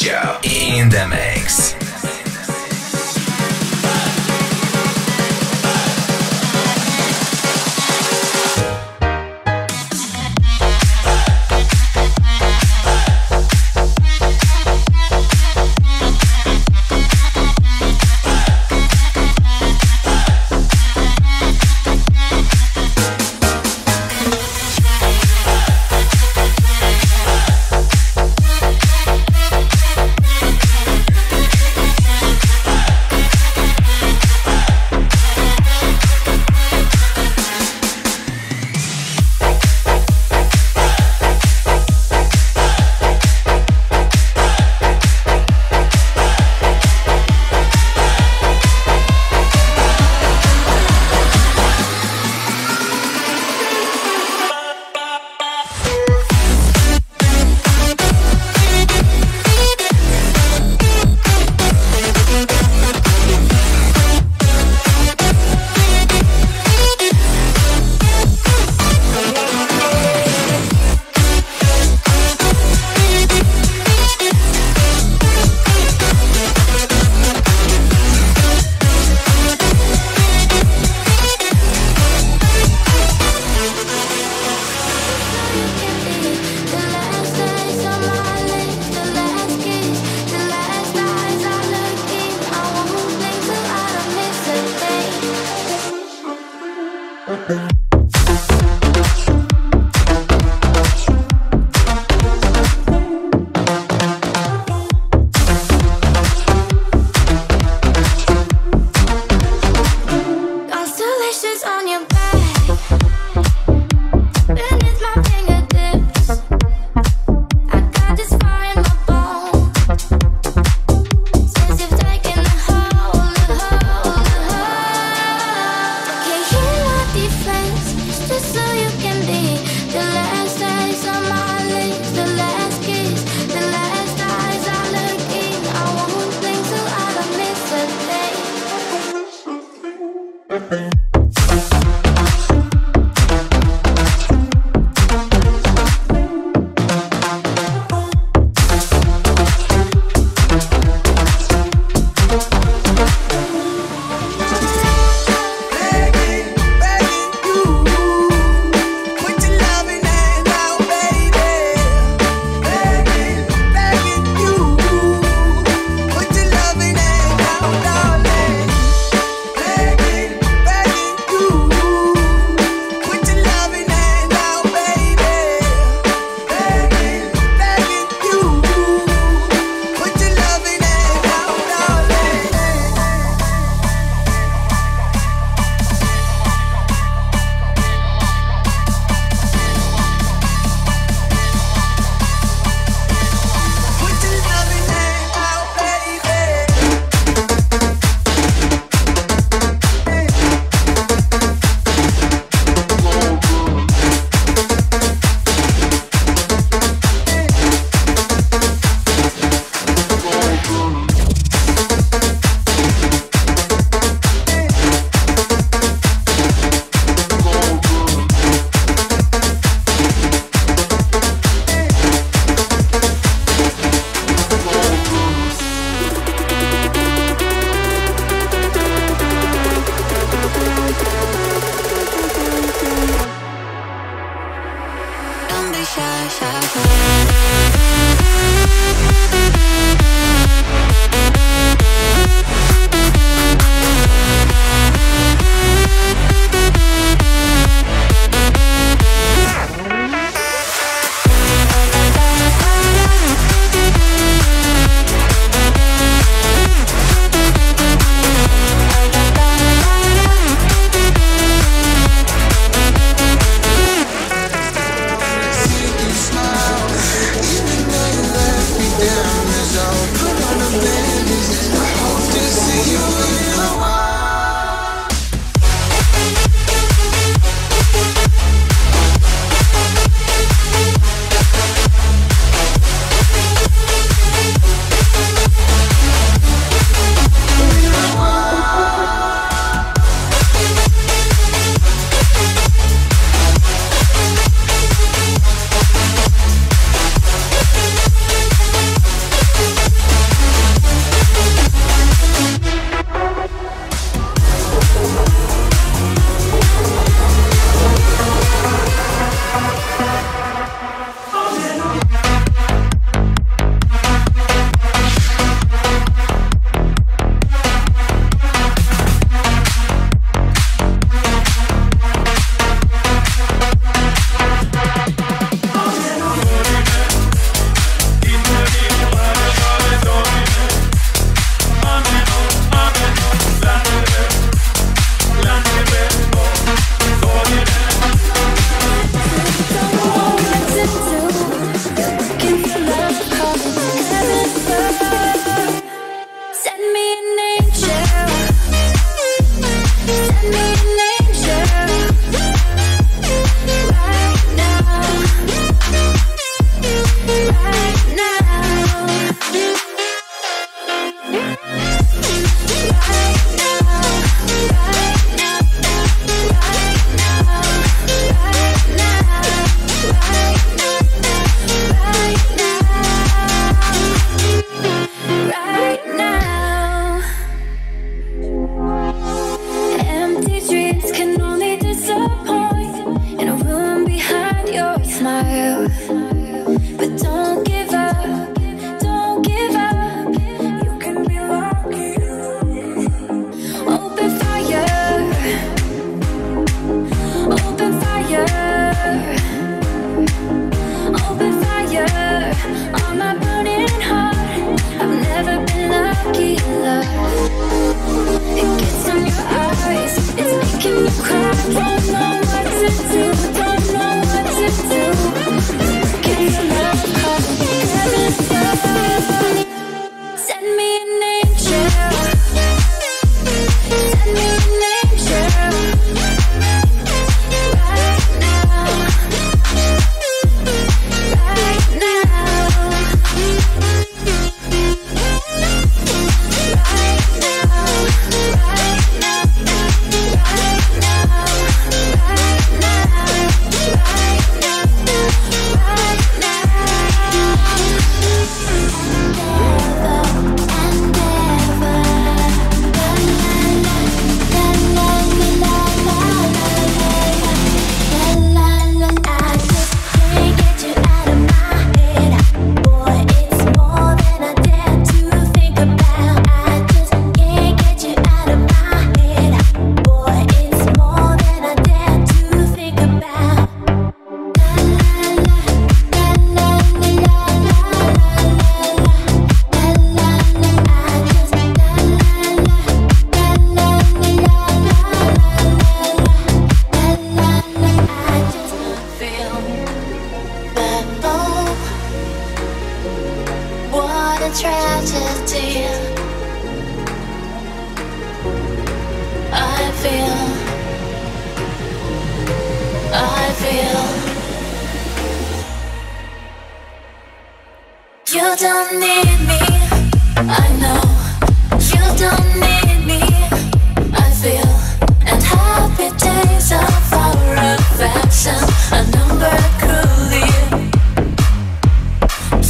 Joe in the mix.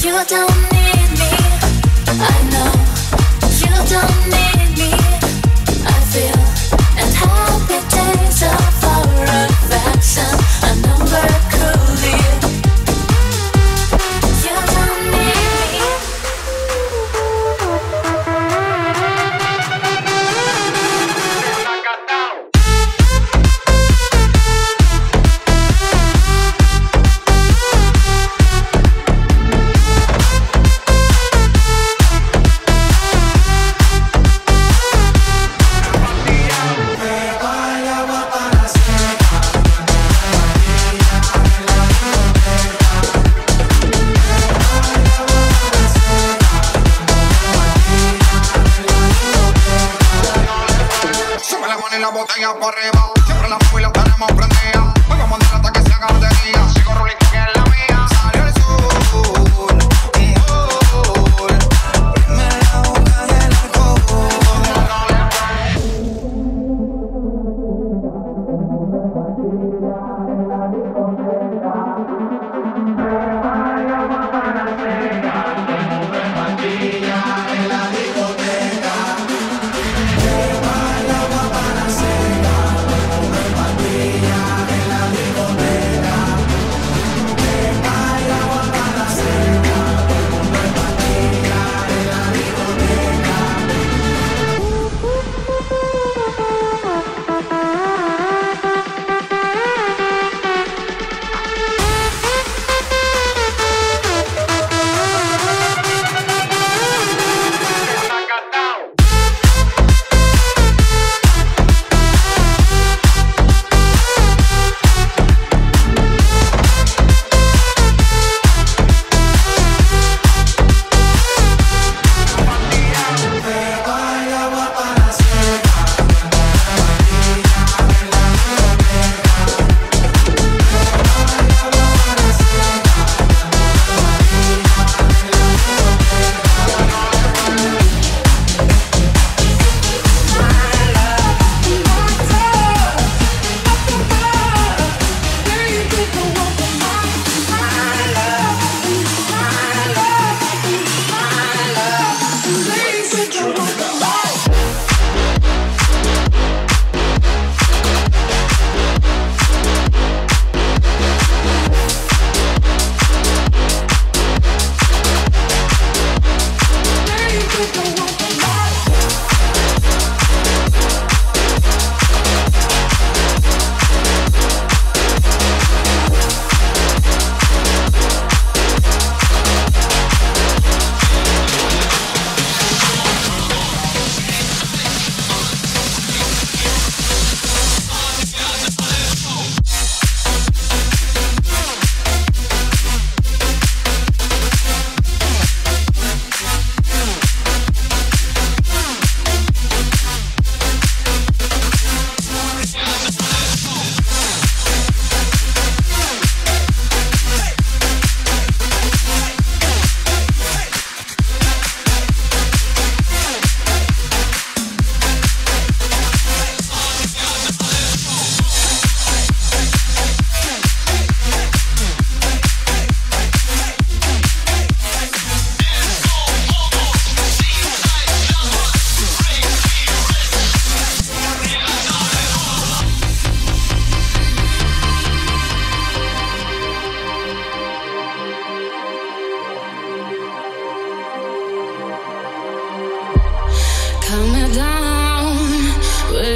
You don't need me, I know. You don't need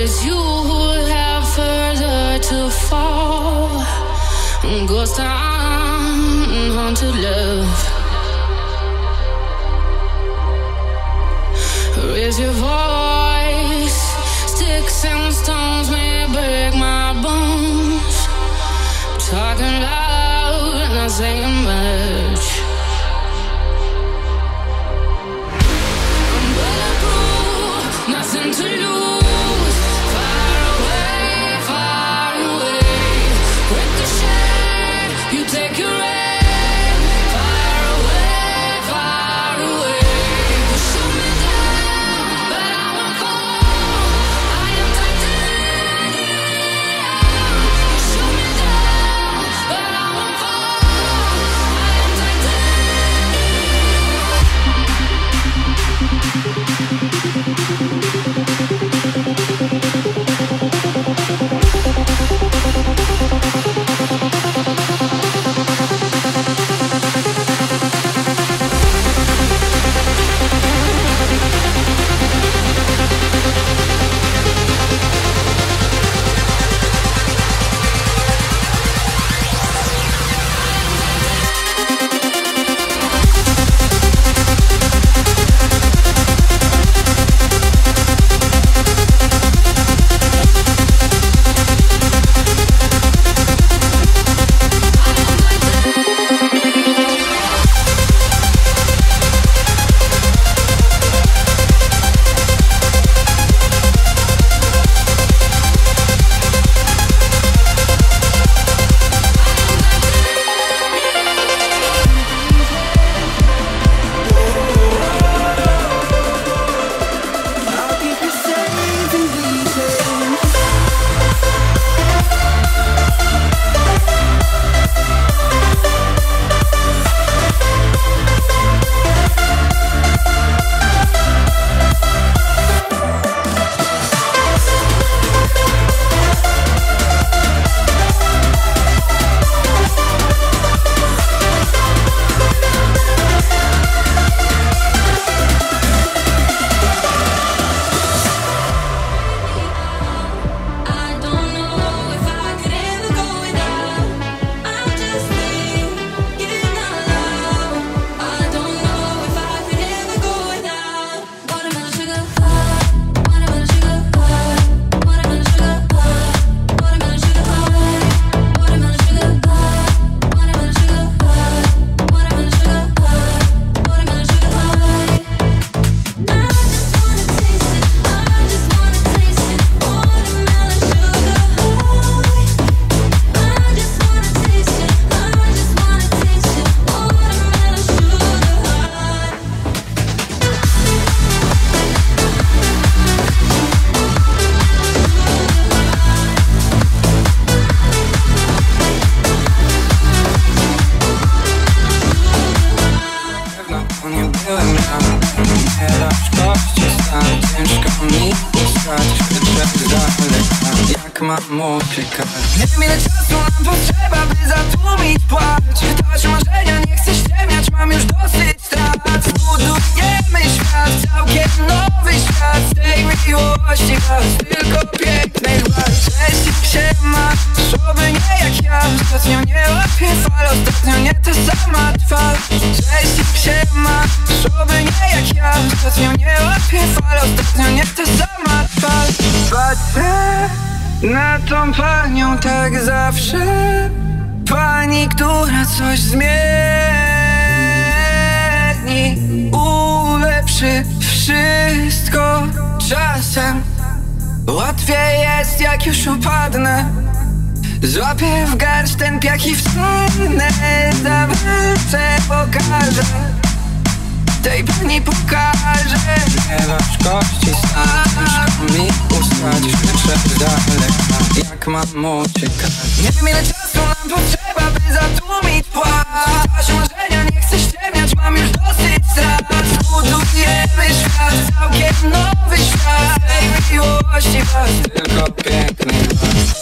it's you who have further to fall. Ghost town, haunted love. Raise your voice. Sticks and stones may break my bones. Talking loud, not saying much. Mam uciekać Nie ile czasu nam potrzeba By zatłumić płacz. Ktoś marzenia nie chcę ściemniać Mam już dosyć strat. Zbudujemy świat Całkiem nowy świat. Z tej miłości was Tylko pięknych wart Cześć się ma. Słowy nie jak ja Ostatnio nie łapię fal Ostatnio nie ta sama twarz. Cześć się ma Słowy nie jak ja Ostatnio nie łapię fal Ostatnio nie ta sama na tą panią tak zawsze. Pani, która coś zmieni Ulepszy wszystko czasem. Łatwiej jest jak już upadnę. Złapię w garść ten piach i wstanę Zawrócę, pokażę Tej pani pokażę. Nie masz kości Ciężko mi ustać Wyszedł daleka. Jak mam uciekać? Nie wiem ile czasu nam potrzeba By zatłumić płacz. Marzenia nie chcę ściemniać Mam już dosyć strat. Zbudujemy świat Całkiem nowy świat. Tej miłości was. Tylko piękny was